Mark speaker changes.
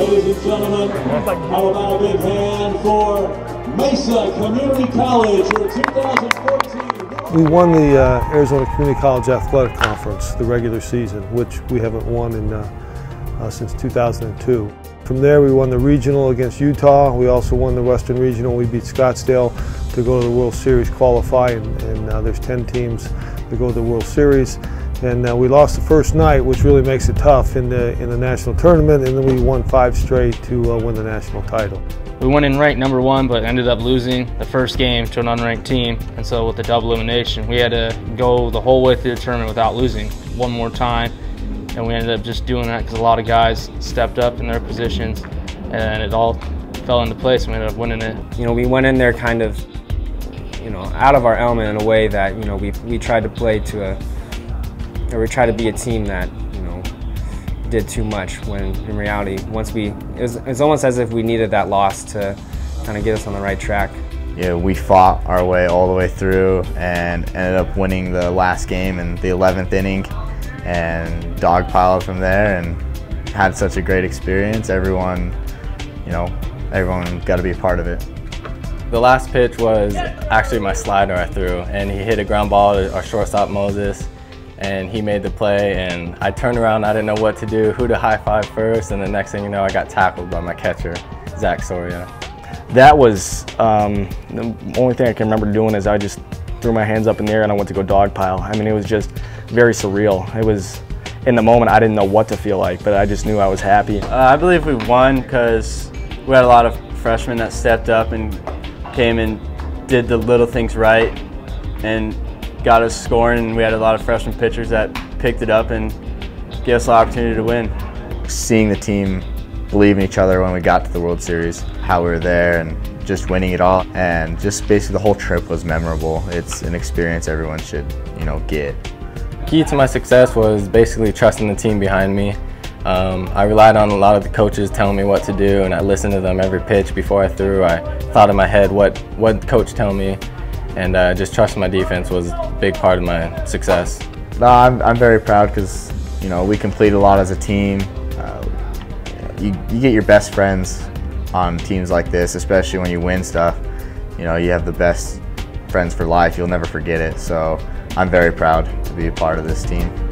Speaker 1: and gentlemen. How about a big hand for Mesa Community College for 2014?
Speaker 2: We won the uh, Arizona Community College Athletic Conference, the regular season, which we haven't won in, uh, uh, since 2002. From there, we won the regional against Utah. We also won the Western Regional. We beat Scottsdale to go to the World Series qualify, and, and there's 10 teams that go to the World Series. And uh, we lost the first night, which really makes it tough in the in the national tournament. And then we won five straight to uh, win the national title.
Speaker 3: We went in ranked number one, but ended up losing the first game to an unranked team. And so with the double elimination, we had to go the whole way through the tournament without losing one more time. And we ended up just doing that because a lot of guys stepped up in their positions, and it all fell into place. And we ended up winning it.
Speaker 4: You know, we went in there kind of, you know, out of our element in a way that you know we we tried to play to a or we try to be a team that you know did too much when in reality once we it was, it was almost as if we needed that loss to kind of get us on the right track.
Speaker 5: Yeah we fought our way all the way through and ended up winning the last game in the 11th inning and dogpiled from there and had such a great experience. Everyone you know everyone got to be a part of it.
Speaker 6: The last pitch was actually my slider I threw and he hit a ground ball to our shortstop Moses and he made the play and I turned around, I didn't know what to do, who to high five first, and the next thing you know, I got tackled by my catcher, Zach Soria.
Speaker 7: That was um, the only thing I can remember doing is I just threw my hands up in the air and I went to go dog pile. I mean, it was just very surreal. It was, in the moment, I didn't know what to feel like, but I just knew I was happy.
Speaker 6: Uh, I believe we won because we had a lot of freshmen that stepped up and came and did the little things right and got us scoring, and we had a lot of freshman pitchers that picked it up and gave us the opportunity to win.
Speaker 5: Seeing the team believe in each other when we got to the World Series, how we were there, and just winning it all, and just basically the whole trip was memorable. It's an experience everyone should, you know, get.
Speaker 6: Key to my success was basically trusting the team behind me. Um, I relied on a lot of the coaches telling me what to do, and I listened to them every pitch before I threw. I thought in my head what what coach tell me, and uh, just trusting my defense was a big part of my success.
Speaker 5: No, I'm, I'm very proud because you know we complete a lot as a team. Uh, you, you get your best friends on teams like this, especially when you win stuff. You know, you have the best friends for life. You'll never forget it. So I'm very proud to be a part of this team.